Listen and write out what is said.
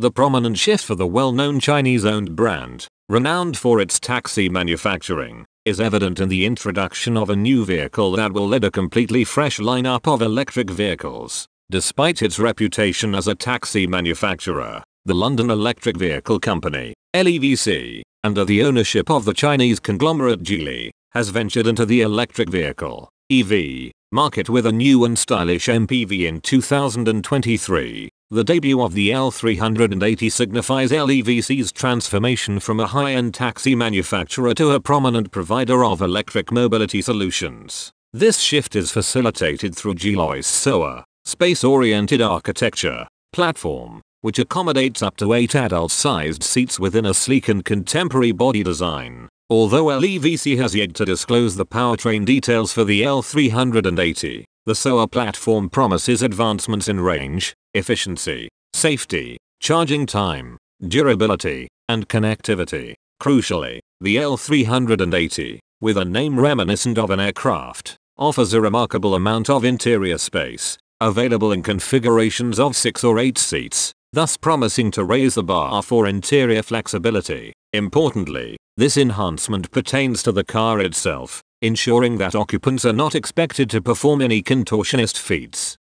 The prominent shift for the well-known Chinese-owned brand, renowned for its taxi manufacturing, is evident in the introduction of a new vehicle that will lead a completely fresh lineup of electric vehicles. Despite its reputation as a taxi manufacturer, the London Electric Vehicle Company, LEVC, under the ownership of the Chinese conglomerate Geely, has ventured into the electric vehicle, EV, market with a new and stylish MPV in 2023. The debut of the L380 signifies LEVC's transformation from a high-end taxi manufacturer to a prominent provider of electric mobility solutions. This shift is facilitated through Geely's SOA, space-oriented architecture, platform, which accommodates up to 8 adult-sized seats within a sleek and contemporary body design. Although LEVC has yet to disclose the powertrain details for the L380, the SOA platform promises advancements in range, efficiency, safety, charging time, durability, and connectivity. Crucially, the L380, with a name reminiscent of an aircraft, offers a remarkable amount of interior space, available in configurations of 6 or 8 seats, thus promising to raise the bar for interior flexibility. Importantly, this enhancement pertains to the car itself, ensuring that occupants are not expected to perform any contortionist feats.